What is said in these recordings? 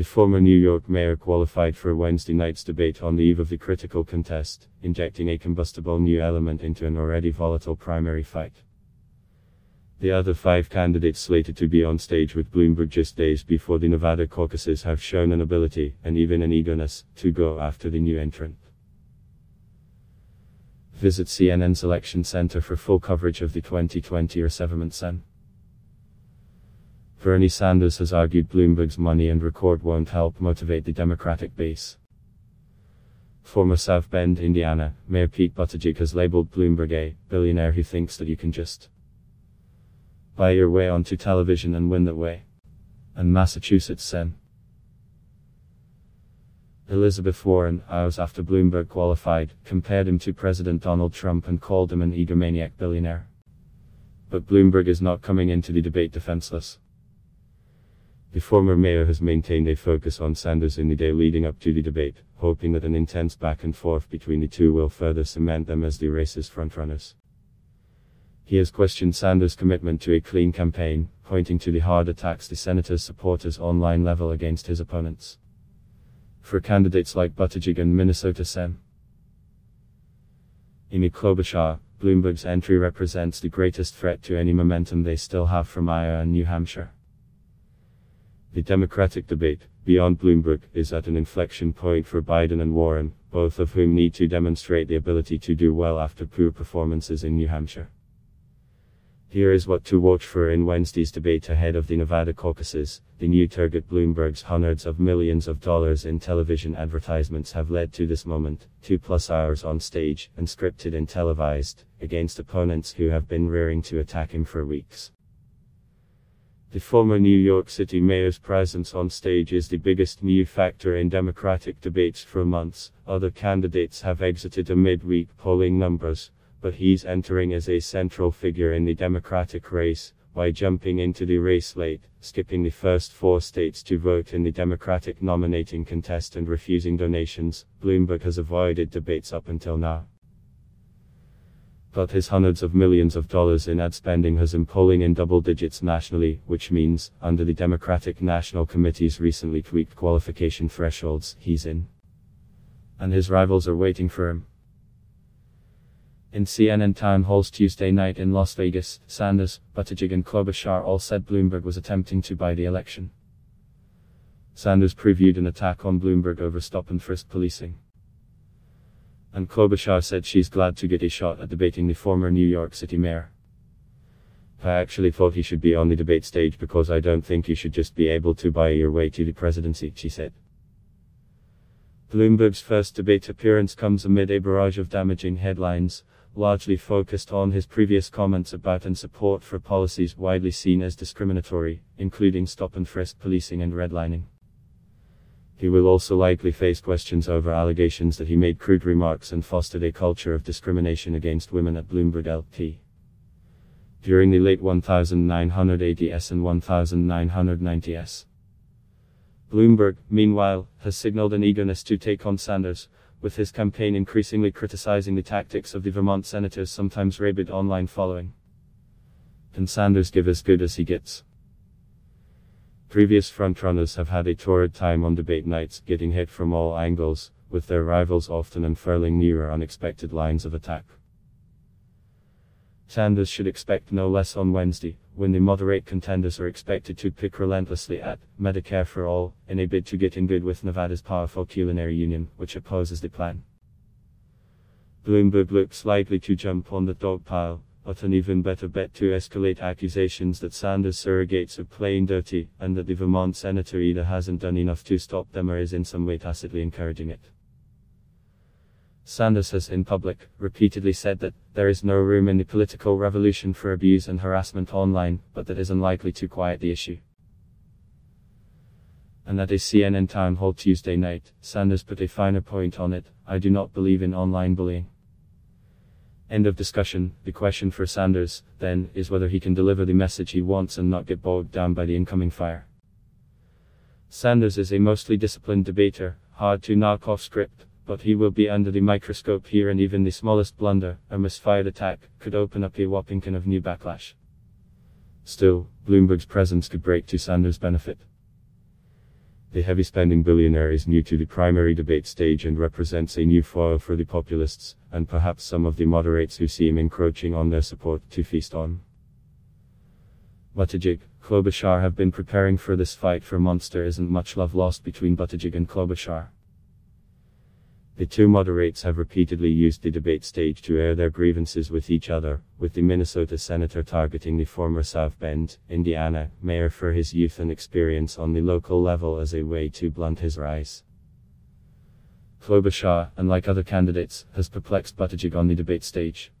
The former New York mayor qualified for Wednesday night's debate on the eve of the critical contest, injecting a combustible new element into an already volatile primary fight. The other five candidates slated to be on stage with Bloomberg just days before the Nevada caucuses have shown an ability, and even an eagerness, to go after the new entrant. Visit CNN's election center for full coverage of the 2020 recouvrement. Bernie Sanders has argued Bloomberg's money and record won't help motivate the Democratic base. Former South Bend, Indiana, Mayor Pete Buttigieg has labeled Bloomberg a billionaire who thinks that you can just buy your way onto television and win that way. And Massachusetts Sen. Elizabeth Warren, hours after Bloomberg qualified, compared him to President Donald Trump and called him an egomaniac billionaire. But Bloomberg is not coming into the debate defenseless. The former mayor has maintained a focus on Sanders in the day leading up to the debate, hoping that an intense back and forth between the two will further cement them as the race's frontrunners. He has questioned Sanders' commitment to a clean campaign, pointing to the hard attacks the senator's supporters online level against his opponents. For candidates like Buttigieg and Minnesota Sen. Amy Klobuchar, Bloomberg's entry represents the greatest threat to any momentum they still have from Iowa and New Hampshire. The Democratic debate, beyond Bloomberg, is at an inflection point for Biden and Warren, both of whom need to demonstrate the ability to do well after poor performances in New Hampshire. Here is what to watch for in Wednesday's debate ahead of the Nevada caucuses. The new target Bloomberg's hundreds of millions of dollars in television advertisements have led to this moment, two plus hours on stage, and scripted and televised, against opponents who have been rearing to attack him for weeks. The former New York City mayor's presence on stage is the biggest new factor in Democratic debates for months. Other candidates have exited amid weak polling numbers, but he's entering as a central figure in the Democratic race, by jumping into the race late, skipping the first four states to vote in the Democratic nominating contest and refusing donations. Bloomberg has avoided debates up until now. But his hundreds of millions of dollars in ad spending has him polling in double digits nationally, which means, under the Democratic National Committee's recently tweaked qualification thresholds, he's in. And his rivals are waiting for him. In CNN town halls Tuesday night in Las Vegas, Sanders, Buttigieg and Klobuchar all said Bloomberg was attempting to buy the election. Sanders previewed an attack on Bloomberg over stop and frisk policing. And Klobuchar said she's glad to get a shot at debating the former New York City mayor. I actually thought he should be on the debate stage because I don't think you should just be able to buy your way to the presidency, she said. Bloomberg's first debate appearance comes amid a barrage of damaging headlines, largely focused on his previous comments about and support for policies widely seen as discriminatory, including stop and frisk policing and redlining. He will also likely face questions over allegations that he made crude remarks and fostered a culture of discrimination against women at Bloomberg LP. During the late 1980s and 1990s. Bloomberg, meanwhile, has signaled an eagerness to take on Sanders, with his campaign increasingly criticizing the tactics of the Vermont senator's sometimes rabid online following. Can Sanders give as good as he gets? Previous frontrunners have had a torrid time on debate nights, getting hit from all angles, with their rivals often unfurling new or unexpected lines of attack. Sanders should expect no less on Wednesday, when the moderate contenders are expected to pick relentlessly at Medicare for All, in a bid to get in good with Nevada's powerful culinary union, which opposes the plan. Bloomberg looks likely to jump on the dog pile, but an even better bet to escalate accusations that Sanders' surrogates are playing dirty, and that the Vermont senator either hasn't done enough to stop them or is in some way tacitly encouraging it. Sanders has in public repeatedly said that there is no room in the political revolution for abuse and harassment online, but that is unlikely to quiet the issue. And at a CNN town hall Tuesday night, Sanders put a finer point on it I do not believe in online bullying. End of discussion. The question for Sanders, then, is whether he can deliver the message he wants and not get bogged down by the incoming fire. Sanders is a mostly disciplined debater, hard to knock off script, but he will be under the microscope here and even the smallest blunder, a misfired attack, could open up a whopping can of new backlash. Still, Bloomberg's presence could break to Sanders' benefit. The heavy spending billionaire is new to the primary debate stage and represents a new foe for the populists, and perhaps some of the moderates who seem encroaching on their support to feast on. Buttigieg, Klobuchar have been preparing for this fight for months. There isn't much love lost between Buttigieg and Klobuchar. The two moderates have repeatedly used the debate stage to air their grievances with each other, with the Minnesota senator targeting the former South Bend, Indiana, mayor for his youth and experience on the local level as a way to blunt his rise. Klobuchar, unlike other candidates, has perplexed Buttigieg on the debate stage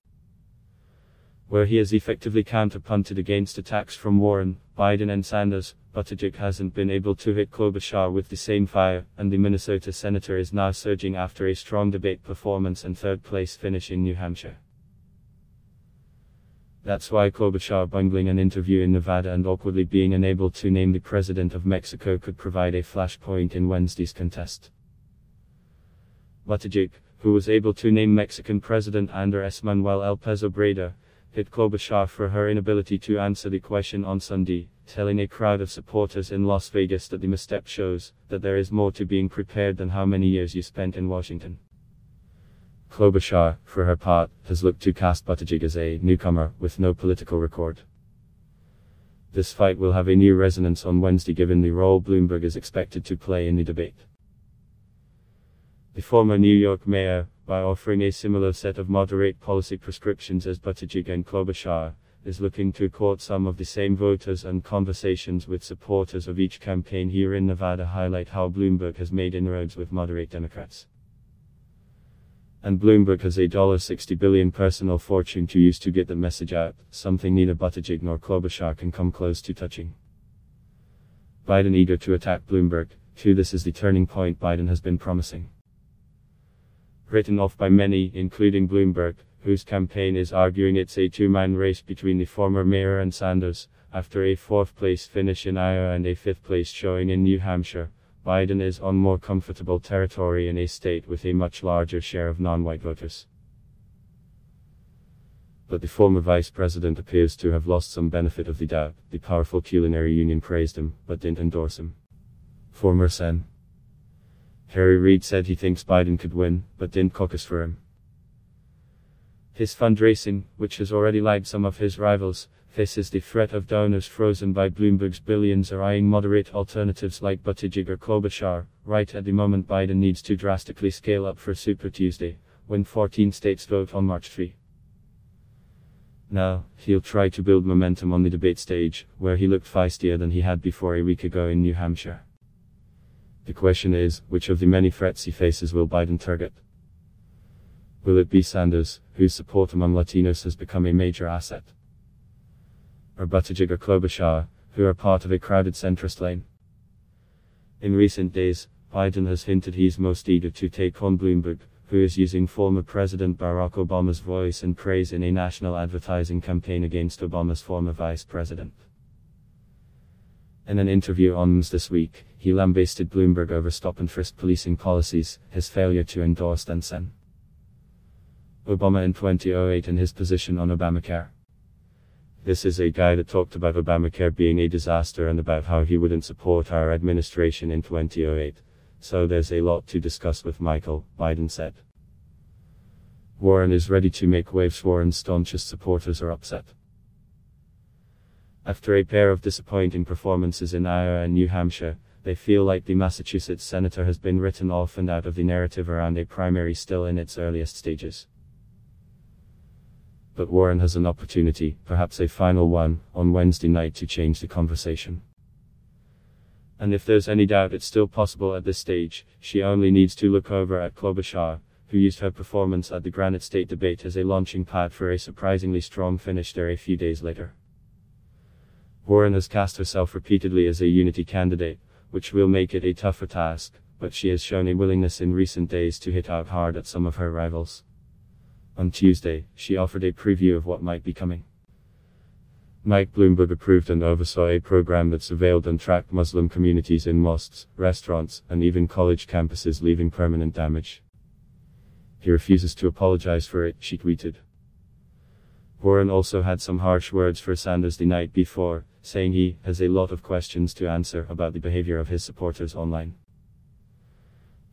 where he has effectively counterpunted against attacks from Warren, Biden and Sanders, Buttigieg hasn't been able to hit Klobuchar with the same fire, and the Minnesota senator is now surging after a strong debate performance and third place finish in New Hampshire. That's why Klobuchar bungling an interview in Nevada and awkwardly being unable to name the president of Mexico could provide a flashpoint in Wednesday's contest. Buttigieg, who was able to name Mexican President Andres Manuel López Obrador, hit Klobuchar for her inability to answer the question on Sunday, telling a crowd of supporters in Las Vegas that the misstep shows that there is more to being prepared than how many years you spent in Washington. Klobuchar, for her part, has looked to cast Buttigieg as a newcomer with no political record. This fight will have a new resonance on Wednesday given the role Bloomberg is expected to play in the debate. The former New York mayor, by offering a similar set of moderate policy prescriptions as Buttigieg and Klobuchar, is looking to court some of the same voters and conversations with supporters of each campaign here in Nevada highlight how Bloomberg has made inroads with moderate Democrats. And Bloomberg has a $60 billion personal fortune to use to get the message out, something neither Buttigieg nor Klobuchar can come close to touching. Biden eager to attack Bloomberg, too this is the turning point Biden has been promising written off by many, including Bloomberg, whose campaign is arguing it's a two man race between the former mayor and Sanders. After a fourth place finish in Iowa and a fifth place showing in New Hampshire, Biden is on more comfortable territory in a state with a much larger share of non white voters. But the former vice president appears to have lost some benefit of the doubt. The powerful culinary union praised him, but didn't endorse him. Former Sen. Harry Reid said he thinks Biden could win, but didn't caucus for him. His fundraising, which has already lagged some of his rivals, faces the threat of donors frozen by Bloomberg's billions or eyeing moderate alternatives like Buttigieg or Klobuchar. Right at the moment, Biden needs to drastically scale up for Super Tuesday, when 14 states vote on March 3. Now, he'll try to build momentum on the debate stage, where he looked feistier than he had before a week ago in New Hampshire. The question is, which of the many threats he faces will Biden target? Will it be Sanders, whose support among Latinos has become a major asset? Or Buttigieg or Klobuchar, who are part of a crowded centrist lane? In recent days, Biden has hinted he's most eager to take on Bloomberg, who is using former President Barack Obama's voice and praise in a national advertising campaign against Obama's former vice president. In an interview on MS this week, he lambasted Bloomberg over stop and frisk policing policies, his failure to endorse then Sen. Obama in 2008 and his position on Obamacare. This is a guy that talked about Obamacare being a disaster and about how he wouldn't support our administration in 2008. So there's a lot to discuss with Michael, Biden said. Warren is ready to make waves. Warren's staunchest supporters are upset. After a pair of disappointing performances in Iowa and New Hampshire, they feel like the Massachusetts senator has been written off and out of the narrative around a primary still in its earliest stages. But Warren has an opportunity, perhaps a final one, on Wednesday night to change the conversation. And if there's any doubt it's still possible at this stage, she only needs to look over at Klobuchar, who used her performance at the Granite State debate as a launching pad for a surprisingly strong finish there a few days later. Warren has cast herself repeatedly as a unity candidate, which will make it a tougher task, but she has shown a willingness in recent days to hit out hard at some of her rivals. On Tuesday, she offered a preview of what might be coming. Mike Bloomberg approved and oversaw a program that surveilled and tracked Muslim communities in mosques, restaurants, and even college campuses, leaving permanent damage. He refuses to apologize for it, she tweeted. Warren also had some harsh words for Sanders the night before, saying he has a lot of questions to answer about the behavior of his supporters online.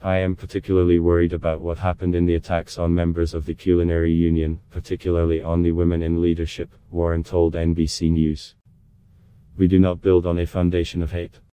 I am particularly worried about what happened in the attacks on members of the culinary union, particularly on the women in leadership, Warren told NBC News. We do not build on a foundation of hate.